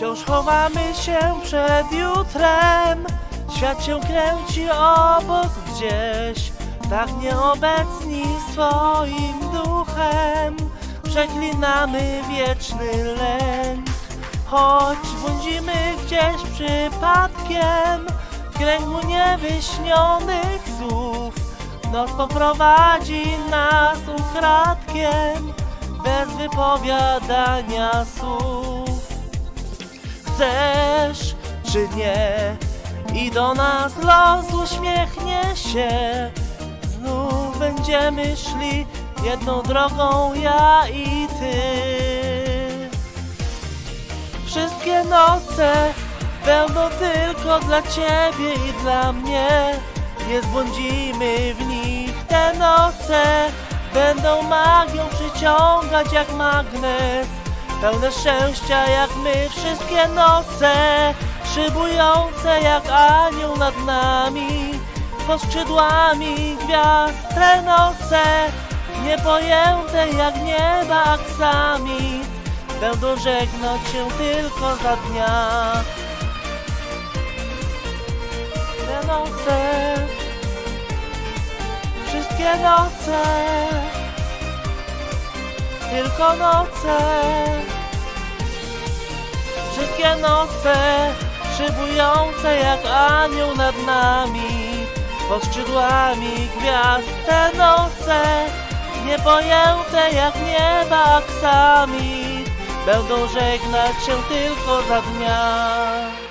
Wciąż chowamy się przed jutrem. Świat się kręci obok gdzieś Tak nieobecni swoim duchem. Przeklinamy wieczny lęk Choć błądzimy gdzieś przypadkiem. W kręgu niewyśnionych słów Noc poprowadzi nas ukradkiem Bez wypowiadania słów Chcesz czy nie? I do nas los uśmiechnie się. Znów będziemy szli jedną drogą ja i ty. Wszystkie noce będą tylko dla ciebie i dla mnie. Nie zbłądzimy w nich. Te noce Będą magią przyciągać jak magnes Pełne szczęścia jak my wszystkie noce Szybujące jak anioł nad nami. Pod skrzydłami gwiazd te noce Niepojęte jak nieba aksami. Będą żegnać się tylko za dnia. Te noce Wszystkie noce Tylko noce. Wszystkie noce Szybujące jak anioł nad nami Pod skrzydłami gwiazd Te noce Niepojęte jak nieba aksami Będą żegnać się tylko za dnia